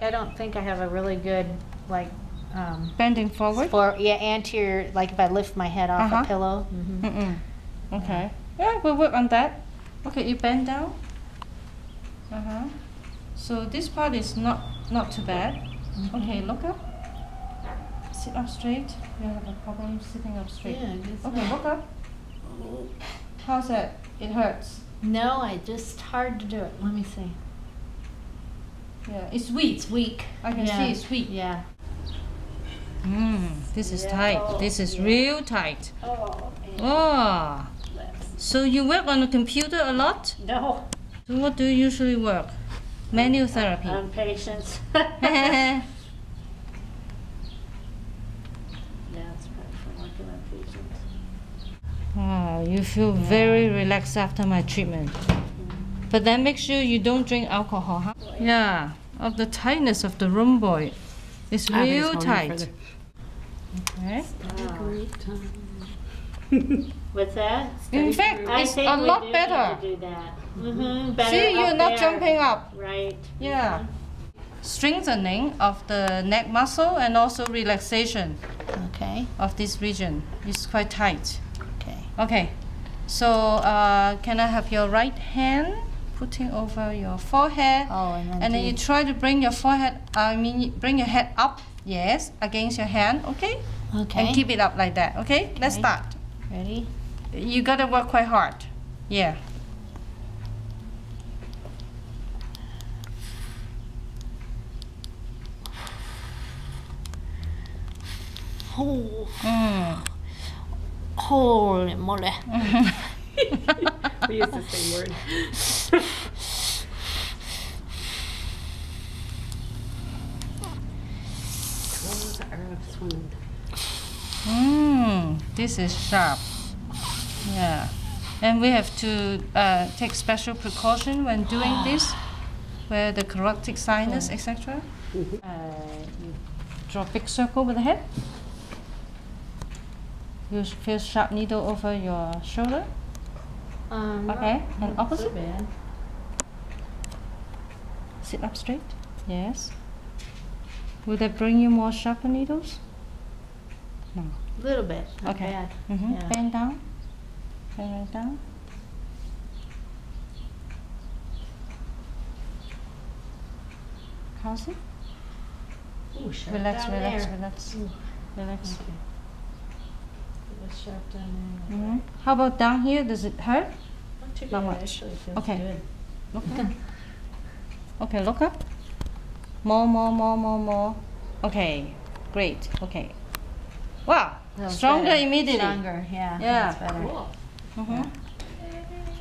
I don't think I have a really good, like, um, Bending forward. for, yeah, anterior, like if I lift my head off Uh-huh. a pillow. Mhm. Mm-mm. Okay. Yeah, we'll work on that. Okay, you bend down. Uh-huh. So this part is not not too bad. Mm-hmm. Okay, look up. Sit up straight. You have a problem sitting up straight. Yeah, it's Okay, not- look up. How's that? It hurts. No, I just hard to do it. Let me see. Yeah, it's weak. It's weak. I can Yeah. see it's weak. Yeah. Mm, this is Yeah. tight. This is Yeah. real tight. Oh, Oh. So you work on the computer a lot? no, So what do you usually work? Manual therapy. I'm patience. That's probably from working on patients. Oh, you feel very relaxed after my treatment. But then make sure you don't drink alcohol, huh? Yeah, of the tightness of the rhomboid. It's real tight. Okay. What's that? In fact, I it's think a lot better. Do that. Mm-hmm. Better See, you're not there. jumping up. Right. Yeah. Strengthening of the neck muscle and also relaxation Okay. of this region. It's quite tight. Okay. Okay. So, uh, can I have your right hand putting over your forehead? Oh, and then. And then you try to bring your forehead, I mean, bring your head up, yes, against your hand, okay? Okay. And keep it up like that, okay? Let's start. Ready? You gotta work quite hard. Yeah. Oh, Mm. holy moly. Use the same word. Toes are swimming. Mm, this is sharp. Yeah. And we have to uh, take special precaution when doing this, where the carotid sinus, etc. Mhm. Uh, you draw a big circle with the head. You feel sharp needle over your shoulder. Um, not- Okay, and not opposite? So bad. Sit up straight. Yes. Will that bring you more sharper needles? No. A little bit. Not Okay. bad. Mm-hmm. Yeah. Bend down. Bend right down. How's it? Ooh, sharp Relax, down relax, relax, relax. okay. It sharp down there. hmm How about down here? Does it hurt? Not too Not much. Actually, feels Okay. good. Look up. Okay, look up. More, more, more, more, more. Okay, great. Okay. Wow, stronger better. immediately. Stronger, yeah. Yeah. That's better. Cool. Mm-hmm.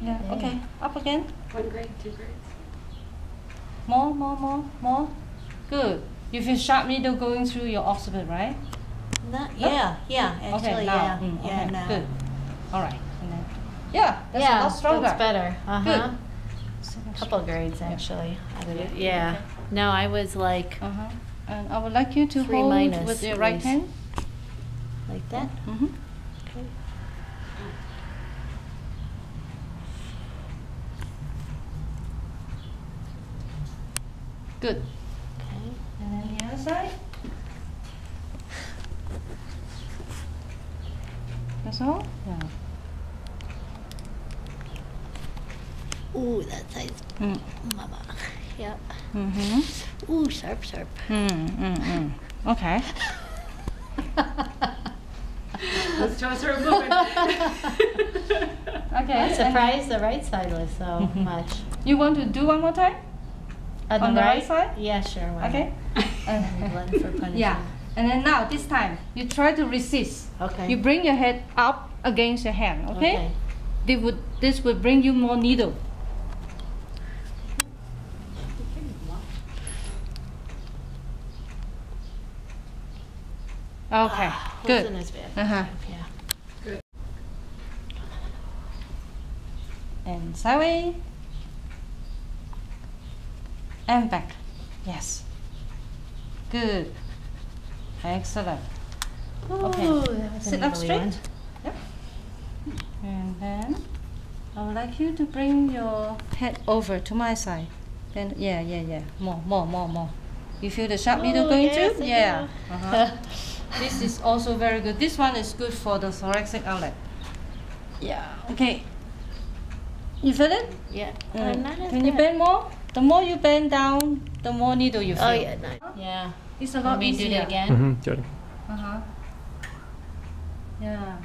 Yeah. Yeah. Okay. Up again. One grade, two grades. More, more, more, more. Good. You feel sharp needle going through your occiput, right? Not, yeah, yeah, actually, okay, now. yeah. mm, yeah, okay, now. Good. All right. Then, yeah, that's yeah, a lot stronger. that's better. Uh huh. Good. Couple grades actually. out of it. Yeah. No, I was like Uh huh. And I would like you to hold minus, with your right please. hand. like that. Mm-hmm. Okay. Good. Okay. And then the other side. That's all? Yeah. Ooh, that size, Mm. mama. Yep. Mm-hmm. Ooh, sharp, sharp. Mm, mm, mm. Okay. Those toes are moving. Okay. I'm and surprised the right side was so Mhm. much. You want to do one more time? On, On the right side? Yeah, sure. why Okay. not? One for punishment. yeah. And then now, this time, you try to resist. Okay. You bring your head up against your hand, okay? Okay. They would, this would bring you more needle. Okay, Ah, good. Wasn't as bad. Uh-huh. Yeah. Good. And sideways. And back. Yes. Good. Excellent. Okay. Ooh, that Sit up straight. one. Yep. And then I would like you to bring your head over to my side. Then yeah, yeah, yeah. More, more, more, more. You feel the sharp needle Oh, going yes, through? I Yeah. Uh-huh. this is also very good. This one is good for the thoracic outlet. Yeah. Okay. You feel it? Yeah. Mm. Uh, Can you bend more? The more you bend down, the more needle you feel. Oh yeah, no. Yeah. It's a Let lot me do easier. it again. Mm-hmm. Good. Uh huh. Yeah.